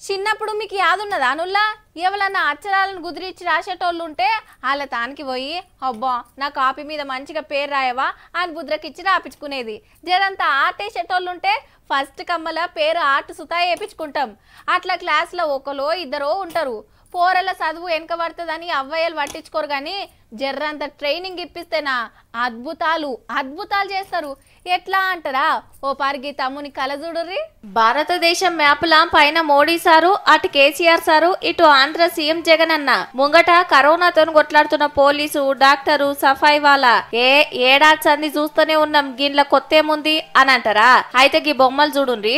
చిన్నప్పుడు మీకు యాదున్నదా అనుల్లా ఎవరన్నా అక్షరాలను కుదిరించి రాసేటోళ్ళు ఉంటే వాళ్ళ తానికి పోయి అబ్బా నా కాపీ మీద మంచిగా పేరు రాయవా? అని బుద్రకిచ్చి రాపించుకునేది జరంతా ఆర్ట్ వేసేటోళ్ళు ఉంటే ఫస్ట్ కమ్మల పేరు ఆర్ట్ సుతా వేయించుకుంటాం అట్లా క్లాస్లో ఒకలో ఇద్దరో ఉంటారు. పోరల చదువు వెనక పడుతుందని అవ్వయ్యలు పట్టించుకోరు కానీ జర్రంత ట్రైనింగ్ ఇప్పిస్తేనా అద్భుతాలు. అద్భుతాలు చేస్తారు. ఎట్లా అంటారా? ఓ పారికి తమ్ముని కలజుడుర్రి భారతదేశం మ్యాప్లా పైన మోడీ సారు అటు కేసీఆర్ సారు ఇటు ఆంధ్ర సీఎం జగన్ అన్న. ముంగట కరోనాతో కొట్లాడుతున్న పోలీసు డాక్టరు సఫాయి వాళ్ళ. ఏ ఏడాది సంది చూస్తూనే ఉన్నాం. గిన్ల కొత్తేముంది అని అంటారా? అయితే గీ బొమ్మలు చూడుండ్రి.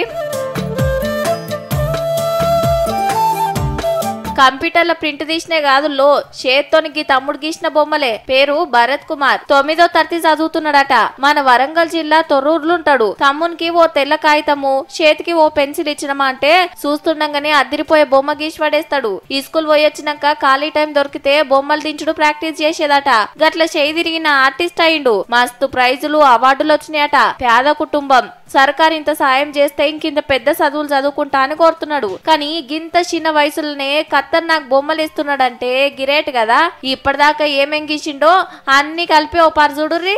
కంప్యూటర్ల ప్రింట్ తీసినే కాదు లో చేత్తోనికి తమ్ముడు గీసిన బొమ్మలే. పేరు భరత్ కుమార్. తొమ్మిదో తరతి చదువుతున్నాడట. మన వరంగల్ జిల్లా తొర్రూరులుంటాడు. తమ్మునికి ఓ తెల్ల కాగితము చేతికి ఓ పెన్సిల్ ఇచ్చినమా అంటే చూస్తుండగానే అదిరిపోయే బొమ్మ గీసి పడేస్తాడు. ఈ స్కూల్ పోయొచ్చినాక ఖాళీ టైం దొరికితే బొమ్మలు దించుడు ప్రాక్టీస్ చేసేదట. గట్ల చేయి తిరిగిన ఆర్టిస్ట్ అయిండు. మస్తు ప్రైజులు అవార్డులు వచ్చినాయట. పేద కుటుంబం. సర్కార్ ఇంత సాయం చేస్తే ఇంకింత పెద్ద చదువులు చదువుకుంటా అని కోరుతున్నాడు. కానీ గింత చిన్న వయసులోనే కత్తర్ నాకు బొమ్మలు ఇస్తున్నాడంటే గిరేట్ కదా. ఇప్పటిదాకా ఏమేం గీసిండో అన్ని కలిపి ఓ పారు చూడుర్రి.